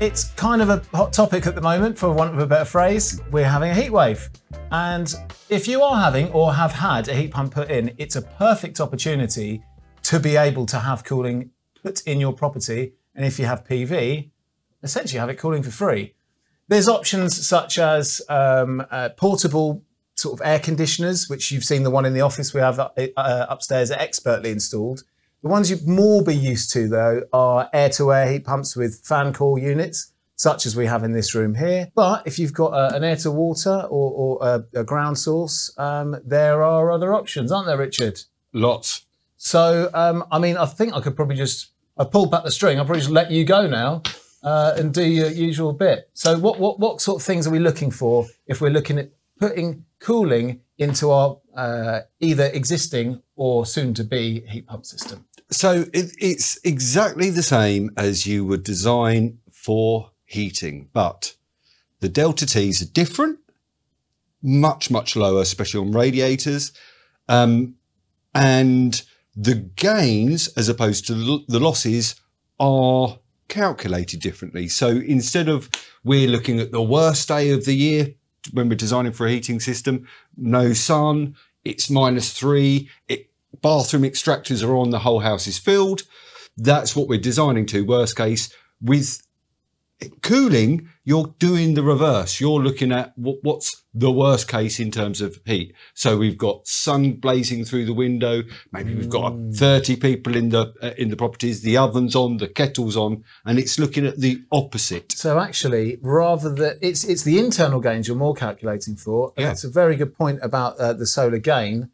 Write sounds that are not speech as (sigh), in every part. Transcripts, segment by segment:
It's kind of a hot topic at the moment, for want of a better phrase. We're having a heat wave. And if you are having or have had a heat pump put in, it's a perfect opportunity to be able to have cooling put in your property. And if you have PV, essentially have it cooling for free. There's options such as um, uh, portable sort of air conditioners, which you've seen the one in the office we have uh, upstairs expertly installed. The ones you'd more be used to, though, are air to air heat pumps with fan coil units, such as we have in this room here. But if you've got a, an air to water or, or a, a, ground source, um, there are other options, aren't there, Richard? Lots. So, um, I mean, I think I could probably just, I pulled back the string, I'll probably just let you go now. Uh, and do your usual bit. So, what, what what sort of things are we looking for if we're looking at putting cooling into our uh, either existing or soon to be heat pump system? So it, it's exactly the same as you would design for heating, but the delta T's are different, much, much lower, especially on radiators. Um, and the gains, as opposed to the losses, are calculated differently. So instead of we're looking at the worst day of the year when we're designing for a heating system, no sun, it's minus three, it bathroom extractors are on, the whole house is filled. That's what we're designing to, worst case. With cooling, you're doing the reverse. You're looking at what's the worst case in terms of heat. So we've got sun blazing through the window. Maybe we've got mm. 30 people in the uh, in the properties. The oven's on, the kettle's on, and it's looking at the opposite. So actually, rather than it's it's the internal gains you're more calculating for. Yeah. that's a very good point about uh, the solar gain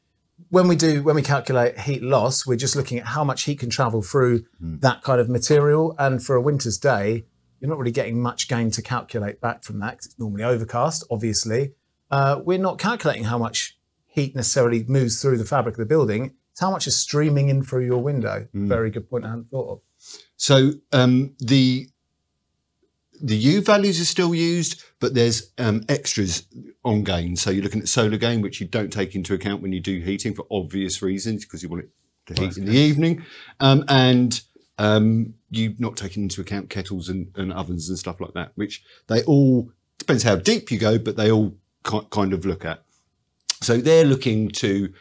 when we do when we calculate heat loss, we're just looking at how much heat can travel through mm. that kind of material. And for a winter's day, you're not really getting much gain to calculate back from that. It's normally overcast, obviously. Uh, we're not calculating how much heat necessarily moves through the fabric of the building. It's how much is streaming in through your window. Mm. Very good point I hadn't thought of. So um, the the U values are still used, but there's um, extras on gain. So you're looking at solar gain, which you don't take into account when you do heating for obvious reasons, because you want it to heat in the evening. Um, and um, you're not taking into account kettles and, and, ovens and stuff like that, which they all, depends how deep you go, but they all kind of look at. So they're looking to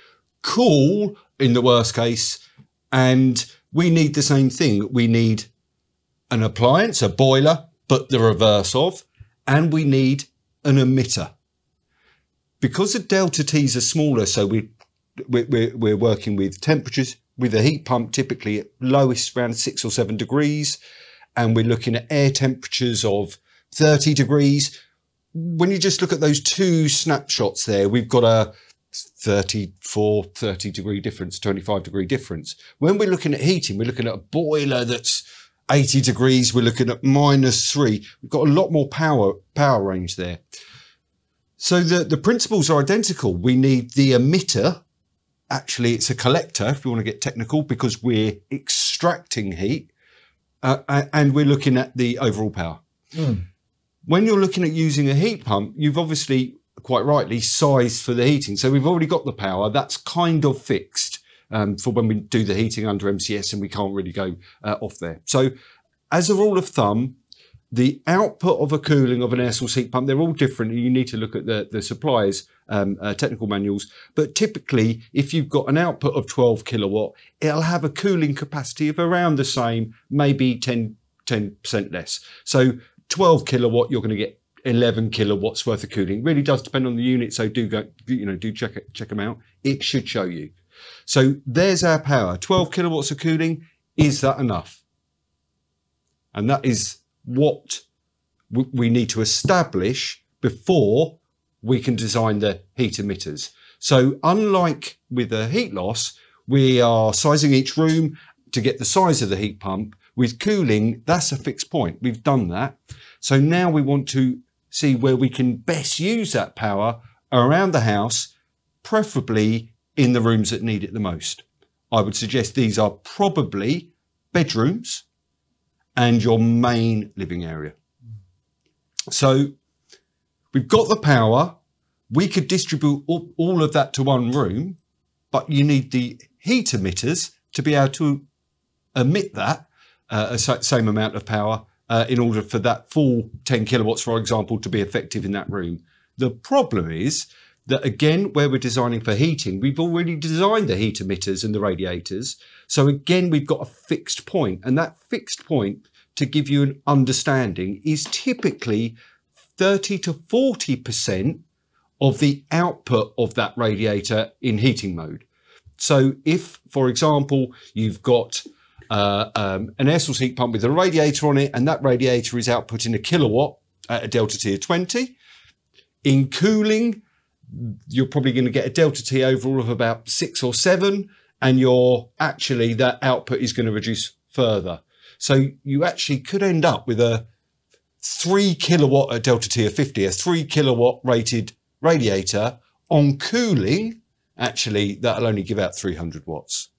cool in the worst case, and we need the same thing. We need an appliance, a boiler, but the reverse of, and we need an emitter. Because the delta T's are smaller, so we, we're, we're working with temperatures with a heat pump typically at lowest around six or seven degrees, and we're looking at air temperatures of 30 degrees. When you just look at those two snapshots there, we've got a 34, 30 degree difference, 25 degree difference. When we're looking at heating, we're looking at a boiler that's 80 degrees, we're looking at minus three. We've got a lot more power, power range there. So the, the principles are identical. We need the emitter. Actually, it's a collector, if you want to get technical, because we're extracting heat uh, and we're looking at the overall power. Mm. When you're looking at using a heat pump, you've obviously quite rightly sized for the heating. So we've already got the power. That's kind of fixed um, for when we do the heating under MCS and we can't really go uh, off there. So as a rule of thumb, the output of a cooling of an air source heat pump, they're all different. You need to look at the, the suppliers' um, uh, technical manuals. But typically, if you've got an output of 12 kilowatt, it'll have a cooling capacity of around the same, maybe 10, 10% less. So 12 kilowatt, you're going to get 11 kilowatts worth of cooling. Really does depend on the unit. So do go, you know, do check it, check them out. It should show you. So there's our power 12 kilowatts of cooling. Is that enough? And that is what we need to establish before we can design the heat emitters. So unlike with the heat loss, we are sizing each room to get the size of the heat pump. With cooling, that's a fixed point. We've done that. So now we want to see where we can best use that power around the house, preferably in the rooms that need it the most. I would suggest these are probably bedrooms and your main living area. So we've got the power. We could distribute all, of that to one room, but you need the heat emitters to be able to emit that uh, same amount of power uh, in order for that full 10 kilowatts, for example, to be effective in that room. The problem is that again, where we're designing for heating, we've already designed the heat emitters and the radiators. So again, we've got a fixed point, and that fixed point, to give you an understanding, is typically 30 to 40 percent of the output of that radiator in heating mode. So if, for example, you've got uh, um, an air source heat pump with a radiator on it, and that radiator is outputting a kilowatt at a delta T of 20, in cooling, you're probably going to get a delta T overall of about six or seven, and you're actually that output is going to reduce further. So you actually could end up with a three kilowatt at delta T of 50, a three kilowatt rated radiator on cooling, actually that'll only give out 300 watts.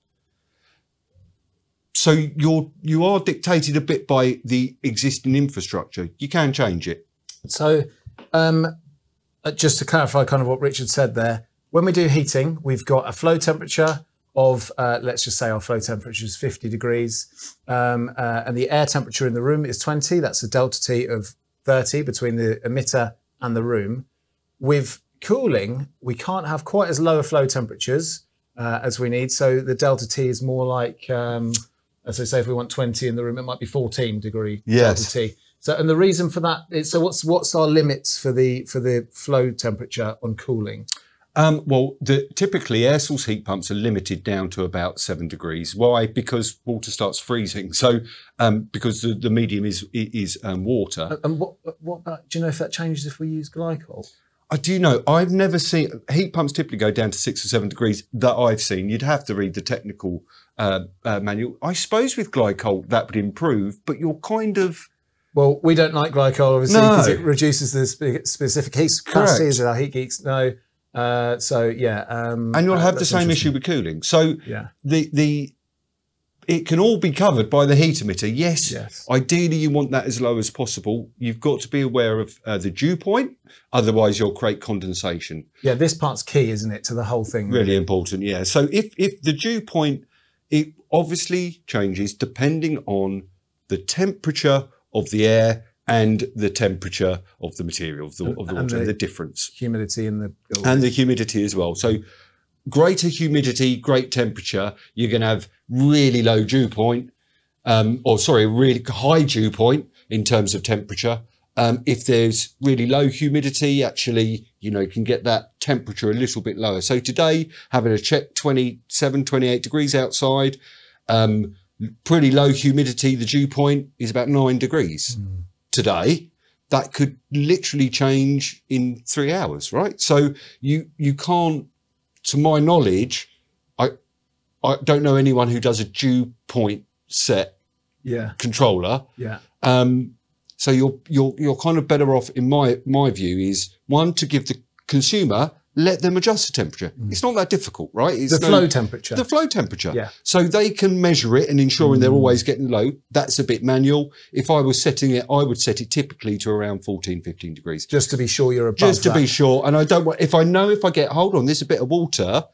So you're you are dictated a bit by the existing infrastructure. You can change it. So, um, just to clarify, kind of what Richard said there, when we do heating, we've got a flow temperature of uh, let's just say our flow temperature is 50 degrees, um, uh, and the air temperature in the room is 20. That's a delta T of 30 between the emitter and the room. With cooling, we can't have quite as low flow temperatures uh, as we need. So the delta T is more like, um, as I say, if we want 20 in the room, it might be 14 degree Yes. delta T. So, and the reason for that is, so what's what's our limits for the for the flow temperature on cooling? Um, well, the, typically air source heat pumps are limited down to about seven degrees. Why? Because water starts freezing. So um, because the, the medium is is um, water. And what what about? Do you know if that changes if we use glycol? I do know. I've never seen heat pumps typically go down to six or seven degrees that I've seen. You'd have to read the technical uh, uh, manual. I suppose with glycol that would improve, but you're kind of Well, we don't like glycol obviously No. because it reduces the spe- specific heat capacity Correct. as our heat geeks know. Uh, so yeah, um, and you'll uh, have the same issue with cooling. So Yeah. the the it can all be covered by the heat emitter. Yes, Yes. ideally you want that as low as possible. You've got to be aware of uh, the dew point, otherwise you'll create condensation. Yeah, this part's key, isn't it, to the whole thing? Really important, yeah. So if if the dew point, it obviously changes depending on the temperature of the air and the temperature of the material of the, of the and water, the- the difference. Humidity in the and the humidity as well. So greater humidity, great temperature, you're going to have really low dew point, um, or sorry, really high dew point in terms of temperature. Um, if there's really low humidity, actually, you know, you can get that temperature a little bit lower. So today, having a check 27, 28 degrees outside, um, pretty low humidity, the dew point is about nine degrees today that could literally change in three hours, right? So you you can't, to my knowledge, I I don't know anyone who does a dew point set yeah, controller. yeah, Um, so you're you're you're kind of better off, in my my view, is one to give the consumer let them adjust the temperature. It's not that difficult, right? It's Mm. the no- flow temperature. the flow temperature. Yeah. Mm. So they can measure it and ensuring they're always getting low. That's a bit manual. If I was setting it, I would set it typically to around 14, 15 degrees. just to be sure you're above Just to that. be sure. And I don't want, if I know if I get, hold on, there's a bit of water,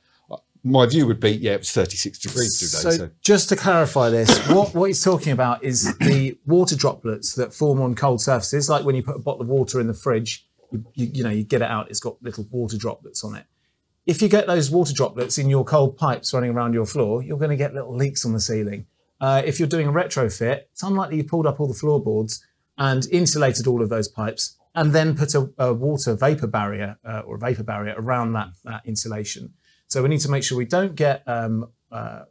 my view would be, yeah, it was 36 degrees So, today. So, just to clarify this, what, what he's talking about is the water droplets that form on cold surfaces, like when you put a bottle of water in the fridge, you, you, you know, you get it out, it's got little water droplets on it. If you get those water droplets in your cold pipes running around your floor, you're going to get little leaks on the ceiling. Uh, if you're doing a retrofit, it's unlikely you pulled up all the floorboards and insulated all of those pipes and then put a, a water vapor barrier uh, or a vapor barrier around that, that insulation. So we need to make sure we don't get um, uh,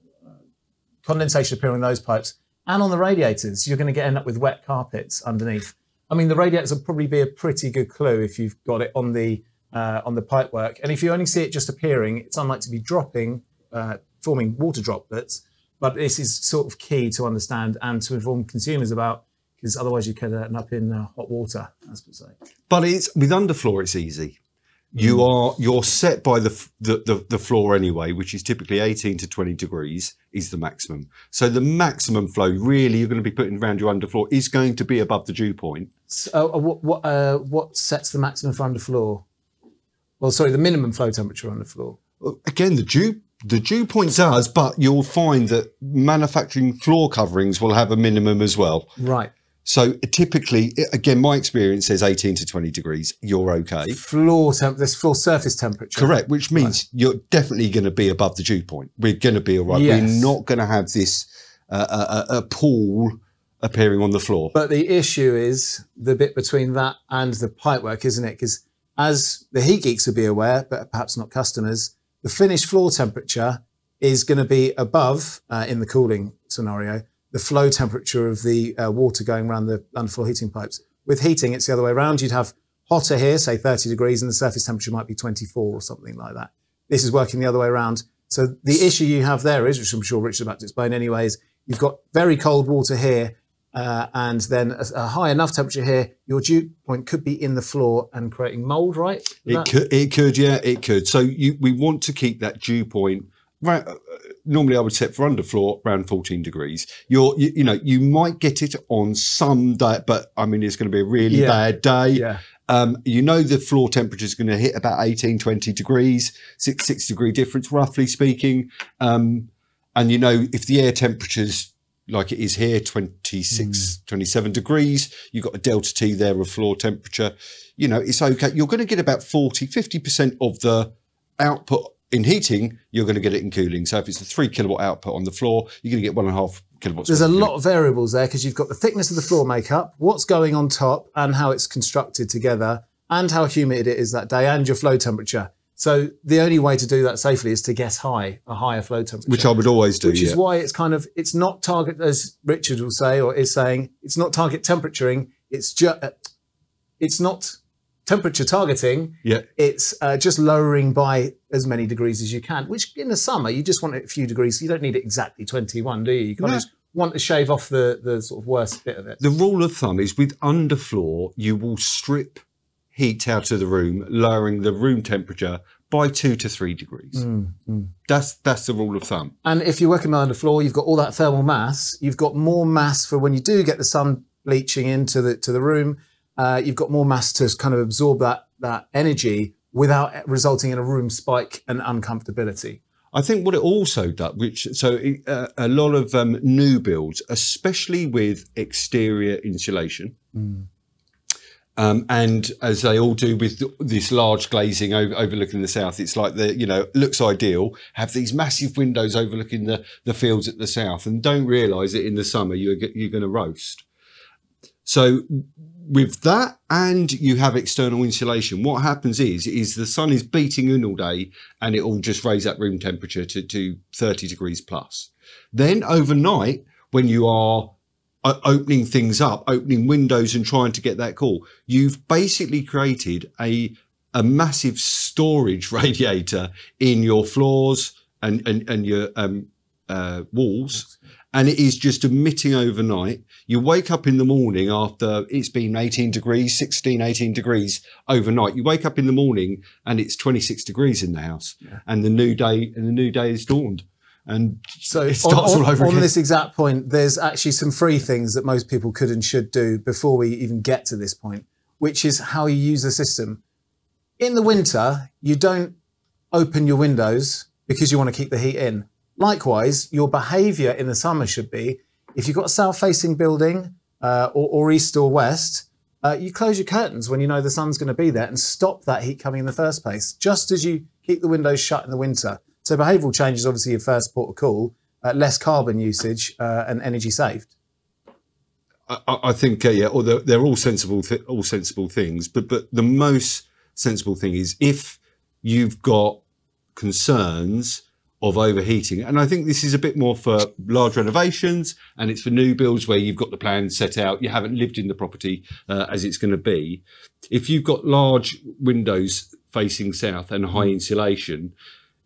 condensation appearing in those pipes and on the radiators. You're going to get end up with wet carpets underneath. I mean, the radiators will probably be a pretty good clue if you've got it on the uh, on the pipework. And if you only see it just appearing, it's unlikely to be dropping, uh, forming water droplets. But this is sort of key to understand and to inform consumers about, because otherwise you could end up in uh, hot water, as per se. but it's with underfloor, it's easy. You are you're set by the, the the the floor anyway, which is typically 18 to 20 degrees is the maximum. So the maximum flow, really, you're going to be putting around your underfloor is going to be above the dew point. So, uh, what what, uh, what sets the maximum for underfloor? Well, sorry, the minimum flow temperature on the floor. again the dew the dew point does but you'll find that manufacturing floor coverings will have a minimum as well Right. So typically, again, my experience says 18 to 20 degrees, you're okay. Floor temp, this floor surface temperature. Correct, which means you're definitely going to be above the dew point. We're going to be all right. Yes. We're not going to have this uh, a, a pool appearing on the floor. But the issue is the bit between that and the pipework, isn't it? Because as the heat geeks will be aware, but perhaps not customers, the finished floor temperature is going to be above uh, in the cooling scenario the flow temperature of the uh, water going around the underfloor heating pipes. With heating, it's the other way around. You'd have hotter here, say 30 degrees, and the surface temperature might be 24 or something like that. This is working the other way around. So the issue you have there is, which I'm sure Richard about to explain anyways, you've got very cold water here, uh, and then a, a, high enough temperature here, your dew point could be in the floor and creating mold, right? Is it that- could, it could, yeah, it could. So you, we want to keep that dew point right, uh, normally I would set for underfloor around 14 degrees. You're, you, you, know, you might get it on some day, but I mean, it's going to be a really Yeah. bad day. Yeah. Um, you know, the floor temperature is going to hit about 18, 20 degrees, six, six degree difference, roughly speaking. Um, and you know, if the air temperature's like it is here, 26, 27 degrees, you've got a delta T there of floor temperature, you know, it's okay. You're going to get about 40, 50% of the output in heating, you're going to get it in cooling. So if it's a three kilowatt output on the floor, you're going to get one and a half kilowatts. There's a lot of variables there because you've got the thickness of the floor makeup, what's going on top, and how it's constructed together, and how humid it is that day, and your flow temperature. So the only way to do that safely is to guess high, a higher flow temperature. Which I would always do. which yeah. is why it's kind of it's not target as Richard will say or is saying it's not target temperaturing. It's just uh, it's not temperature targeting. yeah. It's uh, just lowering by as many degrees as you can. Which in the summer you just want it a few degrees. You don't need it exactly twenty one, do you? You kind No. of just want to shave off the the sort of worst bit of it. The rule of thumb is with underfloor, you will strip heat out of the room, lowering the room temperature by two to three degrees. Mm, That's that's the rule of thumb. And if you're working on the floor, you've got all that thermal mass. You've got more mass for when you do get the sun bleaching into the to the room. Uh, you've got more mass to kind of absorb that that energy without resulting in a room spike and uncomfortability. I think what it also does, which so uh, a lot of um, new builds, especially with exterior insulation, um, and as they all do with th- this large glazing over, overlooking the south, it's like the you know looks ideal. Have these massive windows overlooking the the fields at the south, and don't realise that in the summer you're you're going to roast. So with that and you have external insulation, what happens is is the sun is beating in all day and it will just raise that room temperature to, to 30 degrees plus. Then overnight, when you are opening things up, opening windows and trying to get that cool, you've basically created a a massive storage (laughs) radiator in your floors and and, and your um, uh, walls, and it is just emitting overnight. You wake up in the morning after it's been 18 degrees, 16, 18 degrees overnight. You wake up in the morning and it's 26 degrees in the house, and the new day and the new day is dawned. And So It starts on- all over on again. On this exact point, there's actually some free things that most people could and should do before we even get to this point, which is how you use the system. In the winter, you don't open your windows because you want to keep the heat in. Likewise, your behavior in the summer should be if you've got a south facing building uh, or, or east or west, uh, you close your curtains when you know the sun's going to be there and stop that heat coming in the first place, just as you keep the windows shut in the winter. So behavioural change is obviously your first port of call, uh, less carbon usage uh, and energy saved. I, I think uh, yeah, or they're, all sensible, all sensible things. But but the most sensible thing is if you've got concerns of overheating, and I think this is a bit more for large renovations, and it's for new builds where you've got the plan set out, you haven't lived in the property uh, as it's going to be. If you've got large windows facing south and high insulation,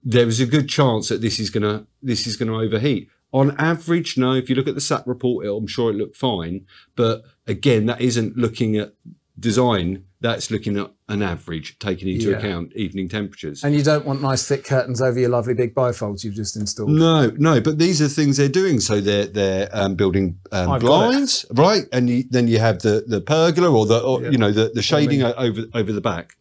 there is a good chance that this is gonna this is gonna overheat. On average, no. If you look at the SAP report, I'm sure it looked fine. But again, that isn't looking at design. That's looking at an average, taking into Yeah. account evening temperatures. And you don't want nice thick curtains over your lovely big bifolds you've just installed. No, no, but these are things they're doing. So they're they're um, building um, I've got it. blinds, right? And you, then you have the the pergola or the or, Yeah. you know the the shading mean. over over the back,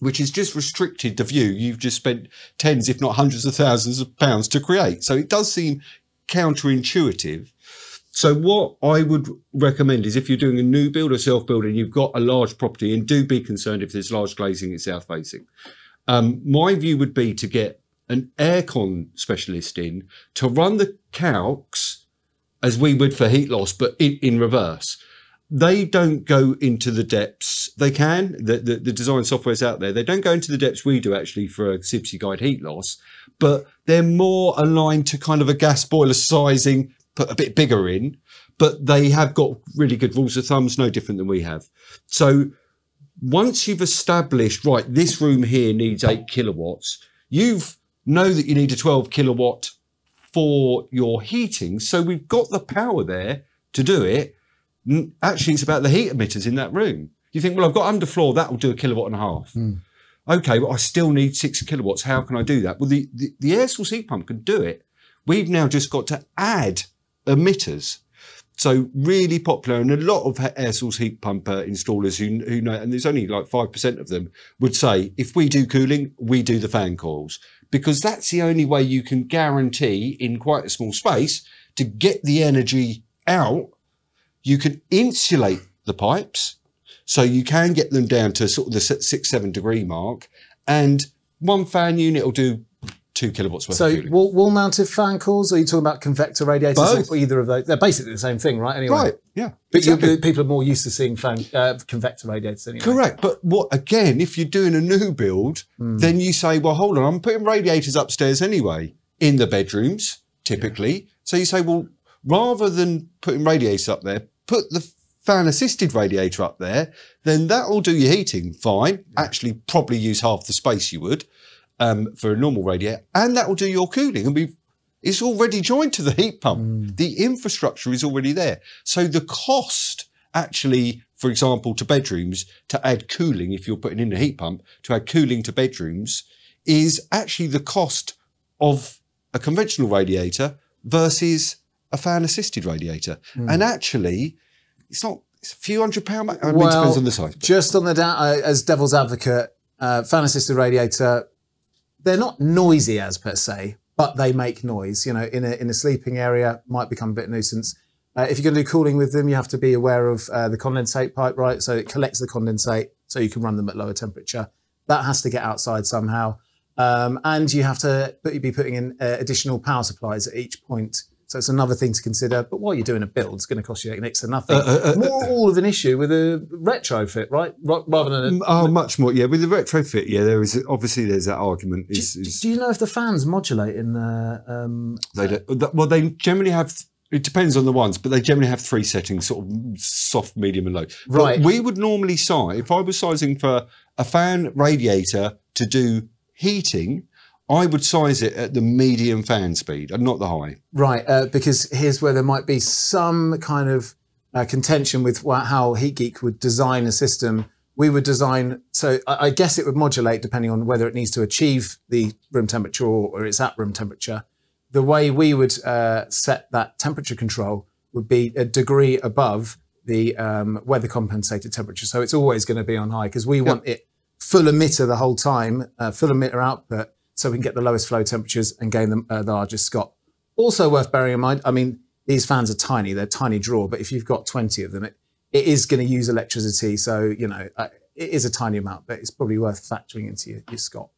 which is just restricted the view. You've just spent tens, if not hundreds of thousands of pounds to create. So it does seem counterintuitive. So what I would recommend is if you're doing a new build or self build and you've got a large property, and do be concerned if there's large glazing it's south facing. Um, my view would be to get an aircon specialist in to run the calcs as we would for heat loss, but in, in reverse. They don't go into the depths. They can. The, the, the design software's out there. They don't go into the depths we do actually for a CIBSE guide heat loss, but they're more aligned to kind of a gas boiler sizing, put a bit bigger in, but they have got really good rules of thumbs, no different than we have. So once you've established, right, this room here needs eight kilowatts, you've know that you need a 12 kilowatt for your heating. So we've got the power there to do it. Actually, it's about the heat emitters in that room. You think, well, I've got underfloor, that will do a kilowatt and a half. Mm. Okay, but I still need six kilowatts. How can I do that? Well, the, the, the air source heat pump can do it. We've now just got to add emitters. So really popular, and a lot of air source heat pump installers who, who know, and there's only like five percent of them would say, if we do cooling, we do the fan coils because that's the only way you can guarantee in quite a small space to get the energy out. You can insulate the pipes, so you can get them down to sort of the six seven degree mark, and one fan unit will do two kilowatts worth so of wall, wall mounted fan coils, or are you talking about convector radiators? Both. Or either of those? They're basically the same thing, right? Anyway. Right, yeah. But exactly. people are more used to seeing fan, uh, convector radiators anyway. Correct. But what, again, if you're doing a new build, mm. then you say, well, hold on, I'm putting radiators upstairs anyway in the bedrooms, typically. Yeah. So you say, well, rather than putting radiators up there, put the fan assisted radiator up there, then that will do your heating fine. Yeah. Actually, probably use half the space you would um, for a normal radiator, and that will do your cooling. And we it's already joined to the heat pump. Mm. The infrastructure is already there. So the cost actually, for example, to bedrooms to add cooling, if you're putting in a heat pump, to add cooling to bedrooms, is actually the cost of a conventional radiator versus a fan assisted radiator. Mm. And actually, it's not. It's a few hundred pound. I mean, well, depends on the size. Just on the uh, as devil's advocate, uh, fan assisted radiator they're not noisy as per se, but they make noise. You know, in a in a sleeping area, might become a bit nuisance. Uh, if you're going to do cooling with them, you have to be aware of uh, the condensate pipe, right? So it collects the condensate, so you can run them at lower temperature. That has to get outside somehow, um, and you have to be putting in uh, additional power supplies at each point so it's another thing to consider. But while you're doing a build, it's going to cost you next to nothing. Uh, uh, uh more uh, all of an issue with a retrofit, right? Rather than a, oh, much more. Yeah, with the retrofit, yeah, there is obviously there's that argument. Is, do, is, do you know if the fans modulate in the? Um, they don't, well, they generally have. It depends on the ones, but they generally have three settings: sort of soft, medium, and low. Right. But we would normally size if I was sizing for a fan radiator to do heating I would size it at the medium fan speed and not the high. Right, uh, because here's where there might be some kind of uh, contention with how HeatGeek would design a system. We would design, so I, I, guess it would modulate depending on whether it needs to achieve the room temperature or, or it's at room temperature. The way we would uh, set that temperature control would be a degree above the um, weather compensated temperature. So it's always going to be on high because we yep. want it full emitter the whole time, uh, full emitter output so we can get the lowest flow temperatures and gain the, uh, the largest SCOP. Also worth bearing in mind, I mean, these fans are tiny, they're tiny draw, but if you've got 20 of them, it, it is going to use electricity. So, you know, uh, it is a tiny amount, but it's probably worth factoring into your, your.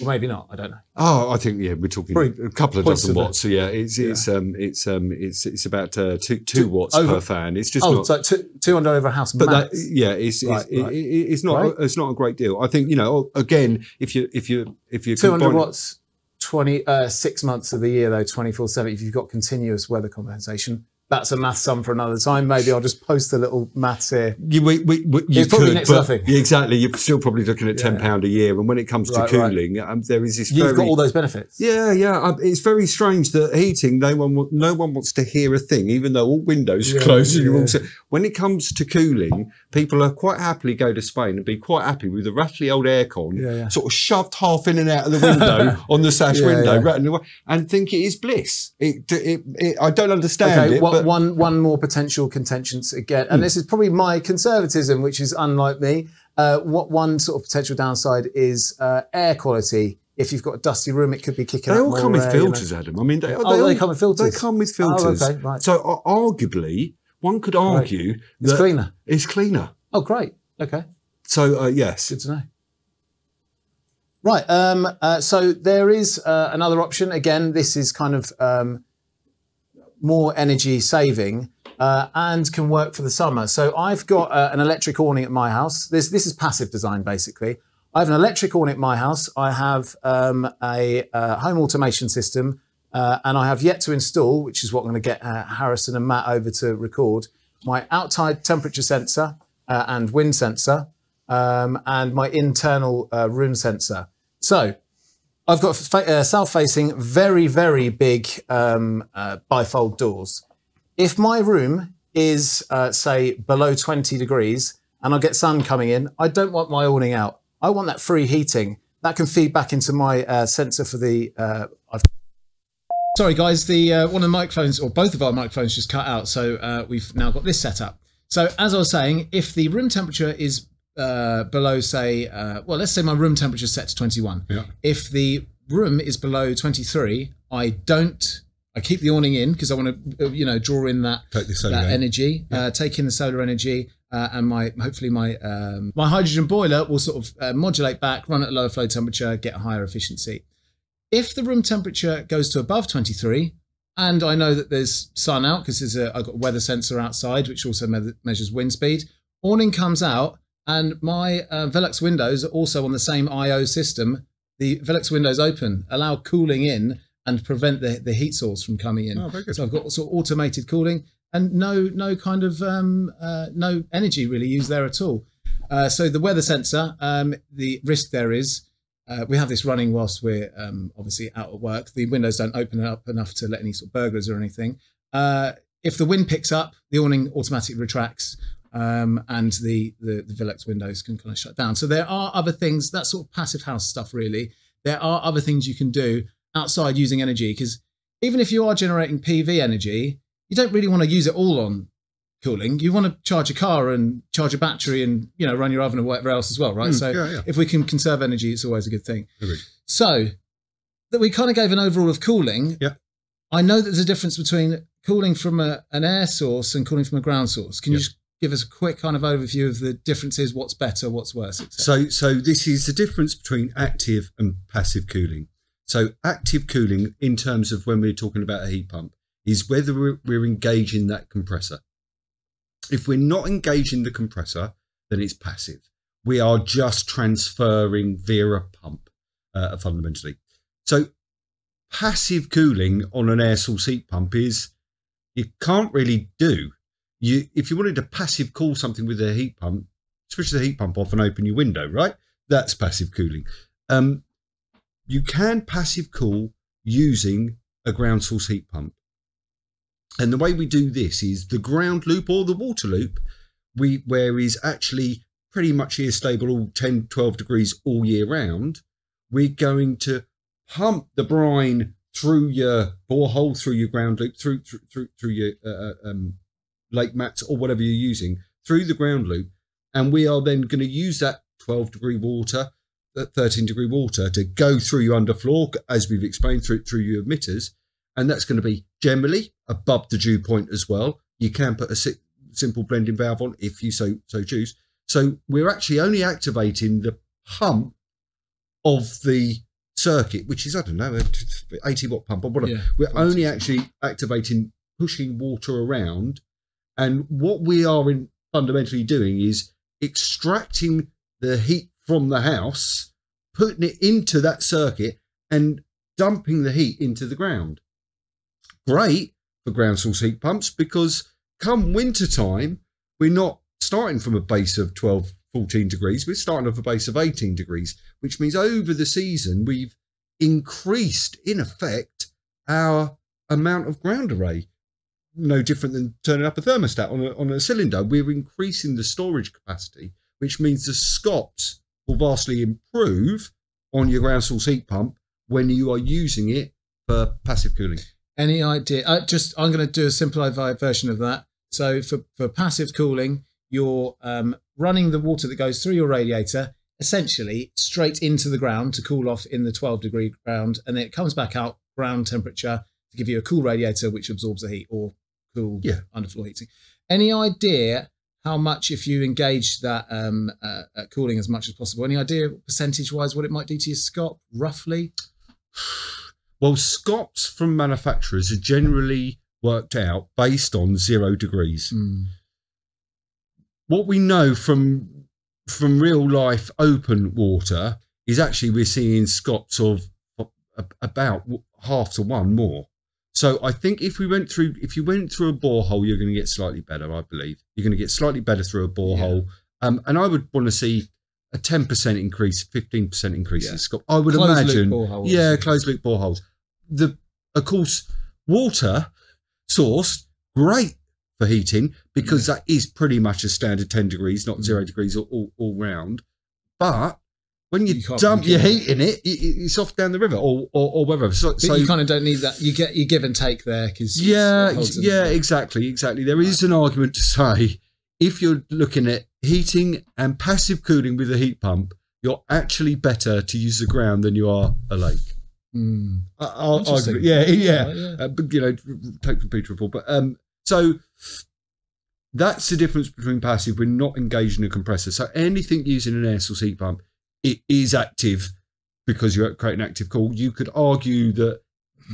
Or maybe not. I don't know. Oh, I think yeah, we're talking Probably a couple of dozen watts. So yeah, it's it's yeah. um it's um it's it's about uh, two two, two watts over, per fan. It's just oh, not, so two, 200 over a house. But that, yeah, it's right, it's, right. It, it's not right. it's not a great deal. I think you know again if you if you if you 200 watts. 20 uh, six months of the year though 24 7 if you've got continuous weather compensation that's a math sum for another time. Maybe I'll just post a little maths here. You, we, we, we, you it's probably next nothing. Exactly. You're still probably looking at ten pound yeah. a year. And when it comes to right, cooling, right. Um, there is this. You've very, got all those benefits. Yeah, yeah. Um, it's very strange that heating, no one, no one wants to hear a thing, even though all windows are yeah, closed. Yeah. All, when it comes to cooling, people are quite happily go to Spain and be quite happy with the rattly old aircon, sort of shoved half in and out of the window (laughs) on the sash window, and think it is bliss. It, it, it, I don't understand okay, it. What, one, one more potential contentions again, and mm. this is probably my conservatism, which is unlike me. Uh, what one sort of potential downside is uh, air quality If you've got a dusty room, it could be kicking They all come with air, you know. filters, Adam. I mean, they, Oh, they all- come with filters? They come with Oh, filters. okay, right. So uh, arguably, one could argue It's that cleaner. it's cleaner. Oh, great. Okay. So uh, yes, Good to know. Right. Um, uh, so there is uh, another option. Again, this is kind of um, more energy saving uh, and can work for the summer. So I've got uh, an electric awning at my house. This this is passive design basically. I have an electric awning at my house. I have um, a uh, home automation system, uh, and I have yet to install, which is what I'm going to get uh, Harrison and Matt over to record, my outside temperature sensor uh, and wind sensor, um, and my internal room sensor. So I've got uh, south-facing, very, very big um, uh, bifold doors. If my room is, uh, say, below 20 degrees and I get sun coming in, I don't want my awning out. I want that free heating. That can feed back into my uh, sensor for the. Uh, Sorry, guys. The uh, one of the microphones, or both of our microphones, just cut out. So we've now got this set up. So as I was saying, if the room temperature is uh, below, say, uh, well, let's say my room temperature is set to 21. Yeah. If the room is below 23, I don't. I keep the awning in because I want to, you know, draw in that take the solar that energy, uh, take in the solar energy, uh, and my hopefully my um, my hydrogen boiler will sort of uh, modulate back, run at a lower flow temperature, get a higher efficiency. If the room temperature goes to above 23, and I know that there's sun out because there's a I've got a weather sensor outside which also me- measures wind speed. Awning comes out, and my uh, Velux windows are also on the same I/O system. The Velux windows open, allow cooling in, and prevent the, the heat source from coming in. Oh. So I've got sort of automated cooling and no no kind of um, uh, no energy really used there at all. Uh, so the weather sensor, um, the risk there is uh, we have this running whilst we're um, obviously out at work. The windows don't open up enough to let any sort of burglars or anything. Uh, if the wind picks up, the awning automatically retracts. Um, and the, the the Velux windows can kind of shut down. So there are other things. That's sort of passive house stuff, really. There are other things you can do outside using energy because even if you are generating PV energy, you don't really want to use it all on cooling. You want to charge a car and charge a battery and you know run your oven or whatever else as well, right? Mm, so yeah, yeah. if we can conserve energy, it's always a good thing. Agreed. So that we kind of gave an overall of cooling. Yeah. I know that there's a difference between cooling from a, an air source and cooling from a ground source. Can you just give us a quick kind of overview of the differences? What's better? What's worse? So, so this is the difference between active and passive cooling. So, active cooling, in terms of when we're talking about a heat pump, is whether we're, engaging that compressor. If we're not engaging the compressor, then it's passive. We are just transferring via a pump, uh, fundamentally. So, passive cooling on an air source heat pump is you can't really do. You, if you wanted to passive cool something with a heat pump, switch the heat pump off and open your window, right? That's passive cooling. Um, you can passive cool using a ground source heat pump. And the way we do this is the ground loop or the water loop, we where is actually pretty much here stable all 10, 12 degrees all year round. We're going to pump the brine through your borehole, through your ground loop, through through through, through your uh, um, lake mats or whatever you're using, through the ground loop, and we are then going to use that 12 degree water, that 13 degree water to go through your underfloor, as we've explained through through your emitters, and that's going to be generally above the dew point as well. You can put a si- simple blending valve on if you so so choose. So we're actually only activating the pump of the circuit, which is I don't know, 80 watt pump or whatever. Yeah, we're only actually activating pushing water around, and what we are in fundamentally doing is extracting the heat from the house, putting it into that circuit, and dumping the heat into the ground. Great for ground source heat pumps because come winter time, we're not starting from a base of 12, 14 degrees, we're starting off a base of 18 degrees, which means over the season we've increased, in effect, our amount of ground array. No different than turning up a thermostat on a, on a cylinder. We're increasing the storage capacity, which means the SCOPs will vastly improve on your ground source heat pump when you are using it for passive cooling. Any idea? Uh, just I'm going to do a simplified version of that. So for, for passive cooling, you're um, running the water that goes through your radiator essentially straight into the ground to cool off in the 12 degree ground, and then it comes back out ground temperature to give you a cool radiator which absorbs the heat or cool Yeah. underfloor heating. Any idea how much if you engage that um, uh, uh, cooling as much as possible? Any idea percentage wise what it might do to your scop roughly? (sighs) Well, scops from manufacturers are generally worked out based on zero degrees. Mm. What we know from from real life open water is actually we're seeing scops of about half to one more. So I think if we went through, if you went through a borehole, you're going to get slightly better. I believe you're going to get slightly better through a borehole. Um, and I would want to see a 10% increase, 15% increase Yeah. in scop. I would Closed imagine. boreholes. Yeah, closed loop boreholes. The of course water source great for heating because that is pretty much a standard 10 degrees, not Mm. zero degrees all, all, all round. But when you, You dump your heat in it, it, it's off down the river or or, or wherever. So, so you kind of don't need that. You get you give and take there because yeah, yeah, exactly, exactly. There is an argument to say if you're looking at heating and passive cooling with a heat pump, you're actually better to use the ground than you are a lake. Mm. I- I'll Interesting. argue- yeah, yeah. Right, yeah. Uh, but, you know, take from Peter report. But um, so that's the difference between passive. We're not engaging a compressor. So anything using an air source heat pump, it is active because you're creating active cool. You could argue that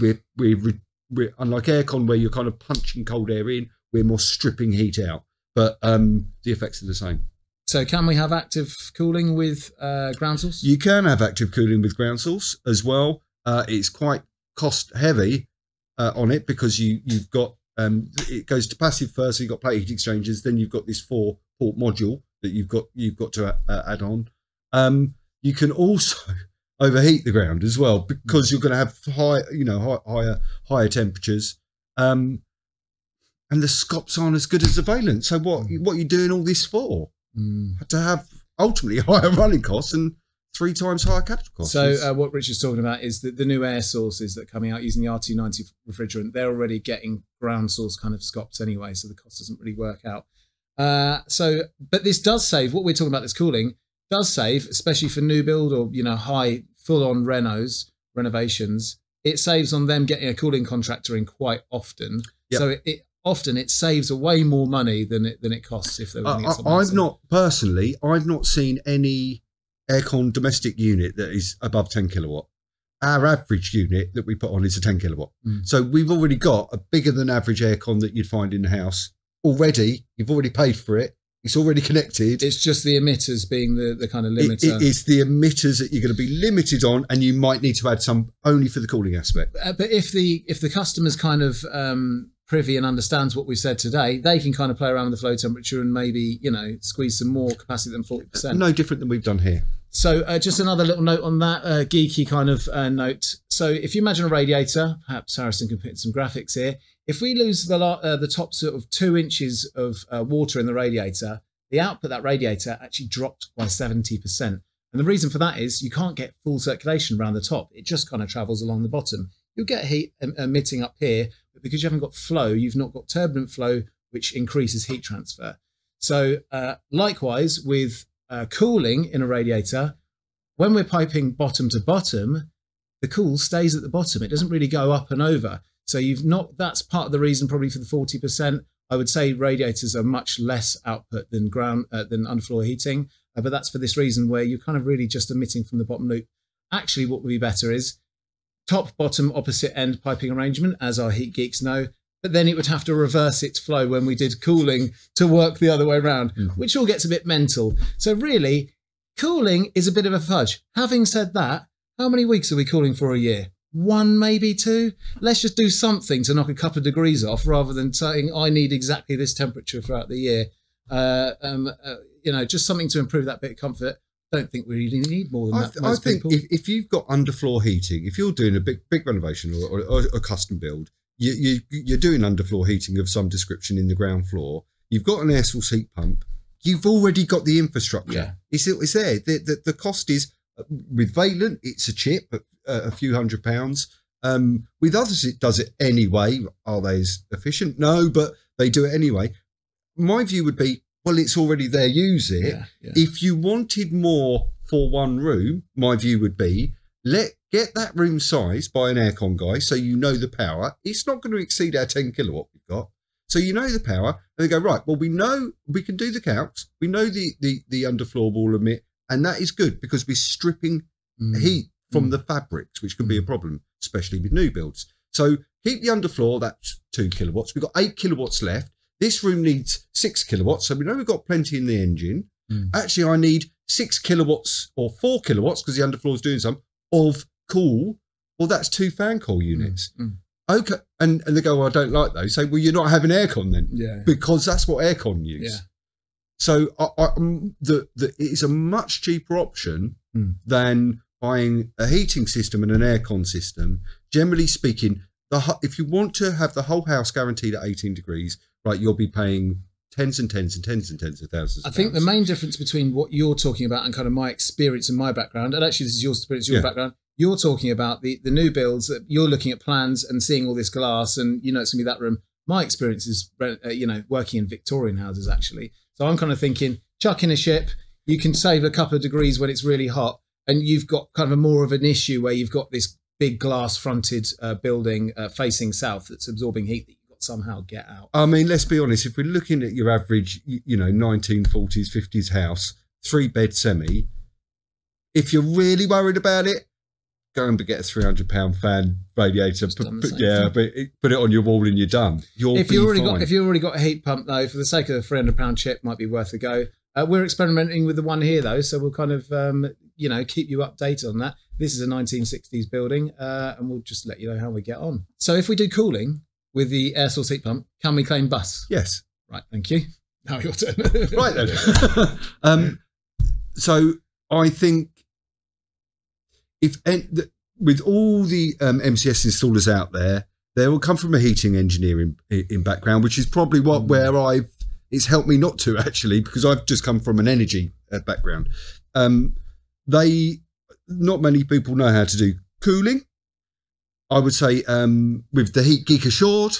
we're we're, we're unlike aircon where you're kind of punching cold air in. We're more stripping heat out, but um, the effects are the same. So can we have active cooling with uh, ground source? You can have active cooling with ground source as well. Uh, it's quite cost heavy uh, on it because you you've got um, it goes to passive first. So you've got plate heat exchangers, then you've got this four port module that you've got you've got to uh, add on. Um, you can also (laughs) overheat the ground as well because you're going to have high you know high, higher higher temperatures. Um, and the scops aren't as good as the Vaillant. So what what are you doing all this for? Mm. to have ultimately (laughs) higher running costs and three times higher capital costs. So uh, what Richard's talking about is that the new air sources that are coming out using the R290 refrigerant, they're already getting ground source kind of scops anyway, so the cost doesn't really work out. Uh, so, but this does save. What we're talking about, this cooling does save, especially for new build or you know high full-on renos renovations. It saves on them getting a cooling contractor in quite often. Yep. So it, it often it saves way more money than it than it costs if they were I, going to get someone I, else I've not personally, I've not seen any aircon domestic unit that is above 10 kilowatt. Our average unit that we put on is a 10 kilowatt. Mm. So we've already got a bigger than average aircon that you'd find in the house already. You've already paid for it. It's already connected. It's just the emitters being the, the kind of It- it is the emitters that you're going to be limited on, and you might need to add some only for the cooling aspect. Uh, but if the if the customer's kind of um, privy and understands what we've said today, they can kind of play around with the flow temperature and maybe you know squeeze some more capacity than forty percent. No different than we've done here. So uh, just another little note on that uh, geeky kind of uh, note. So if you imagine a radiator, perhaps Harrison can put some graphics here. If we lose the uh, the top sort of two inches of uh, water in the radiator, the output that radiator actually dropped by seventy percent. And the reason for that is you can't get full circulation around the top. It just kind of travels along the bottom. You'll get heat em- emitting up here, but because you haven't got flow, you've not got turbulent flow, which increases heat transfer. So uh, likewise with uh, cooling in a radiator, when we're piping bottom to bottom, the cool stays at the bottom. It doesn't really go up and over. So you've not. That's part of the reason, probably for the forty percent. I would say radiators are much less output than ground uh, than underfloor heating, uh, but that's for this reason where you're kind of really just emitting from the bottom loop. Actually, what would be better is top, bottom, opposite end piping arrangement, as our heat geeks know. But then it would have to reverse its flow when we did cooling to work the other way around, Mhm. which all gets a bit mental. So really, cooling is a bit of a fudge. Having said that, how many weeks are we cooling for a year? One, maybe two. Let's just do something to knock a couple of degrees off, rather than saying I need exactly this temperature throughout the year. Uh, um, uh, you know, just something to improve that bit of comfort. Don't think we really need more than I, that. th- I think people. if, if you've got underfloor heating, if you're doing a big big renovation or, or, or a custom build, you, you you're doing underfloor heating of some description in the ground floor. You've got an air source heat pump. You've already got the infrastructure. Yeah. It's it's there. The, the the cost is with Vaillant, it's a chip, uh, a few hundred pounds. Um, with others, it does it anyway. Are they as efficient? No, but they do it anyway. My view would be, well, it's already there. Use it yeah, yeah. if you wanted more for one room, my view would be let get that room sized by an aircon guy so you know the power. It's not going to exceed our 10 kilowatt we've got. So you know the power, and they go right. Well, we know we can do the counts. We know the the the underfloor will emit, and that is good because we're stripping Mm. heat from the fabrics, which can be a problem, especially with new builds. So heat the underfloor. That's two kilowatts. We've got eight kilowatts left. This room needs six kilowatts, so we know we've got plenty in the engine. Mm. Actually, I need six kilowatts or four kilowatts because the underfloor is doing some of cool. Well, that's two fan coil units. Mm. Okay, and and they go, well, I don't like those. Say, well, you're not having aircon then Yeah. because that's what aircon use. Yeah. So I, I, um, the the it is a much cheaper option Hmm. than buying a heating system and an aircon system. Generally speaking, the if you want to have the whole house guaranteed at 18 degrees, right, you'll be paying tens and tens and tens and tens of thousands. I think the main difference between what you're talking about and kind of my experience and my background, and actually this is your experience, your Yeah. background. You're talking about the the new builds that you're looking at plans and seeing all this glass, and you know it's gonna be that room. My experience is, uh, you know, working in Victorian houses actually. So I'm kind of thinking, chuck in a ship. You can save a couple of degrees when it's really hot, and you've got kind of more of an issue where you've got this big glass fronted uh, building uh, facing south that's absorbing heat that you've got somehow get out. I mean, let's be honest. If we're looking at your average, you know, 1940s, 50s house, three bed semi, if you're really worried about it, go and get a 300 pound fan radiator. Put, put- yeah, but it, put it on your wall and you're done. You'll if you already fine. got if you already got a heat pump though, for the sake of the three hundred pound chip, might be worth a go. Uh, we're experimenting with the one here though, so we'll kind of um, you know keep you updated on that. This is a 1960s building, uh, and we'll just let you know how we get on. So if we do cooling with the air source heat pump, can we claim BUS? yes. Right, thank you. Now your turn. right then. (laughs) (laughs) um, so I think if th- with all the um, MCS installers out there, they will come from a heating engineering in, in background, which is probably what Mm. where I've it's helped me not to (laughs) actually because I've just come from an energy uh, background. Um, they not many people know how to do cooling. I would say um, with the Heat Geek Assured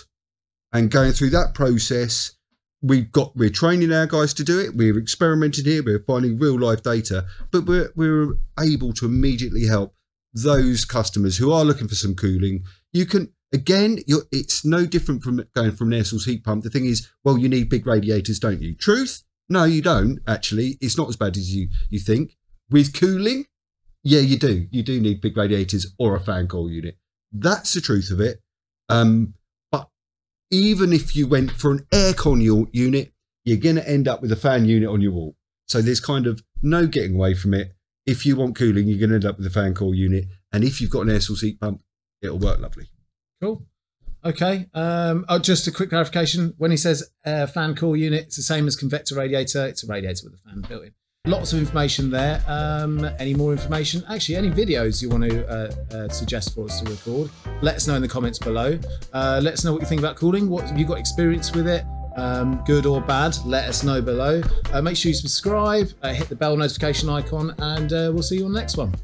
and going through that process, we've got we're training our guys to do it. We're experimenting here. We're finding real life data, but we're we're able to immediately help those customers who are looking for some cooling. You can again, it's no different from going from an air source heat pump. The thing is, well, you need big radiators, don't you? Truth? No, you don't. Actually, it's not as bad as you you think. With cooling, yeah, you do. You do need big radiators or a fan coil unit. That's the truth of it. Um, even if you went for an aircon unit, you're going to end up with a fan unit on your wall. So there's kind of no getting away from it. If you want cooling, you're going to end up with a fan coil unit. And if you've got an air source heat pump, it'll work lovely. Cool. Okay. Um, oh, just a quick clarification. When he says uh, fan coil unit, it's the same as convector radiator. It's a radiator with a fan built in. Lots of information there. Um, any more information? Actually, any videos you want to uh, uh, suggest for us to record? Let us know in the comments below. Uh, let us know what you think about cooling. What have you got experience with it? Um, good or bad? Let us know below. Uh, make sure you subscribe, uh, hit the bell notification icon, and uh, we'll see you on the next one.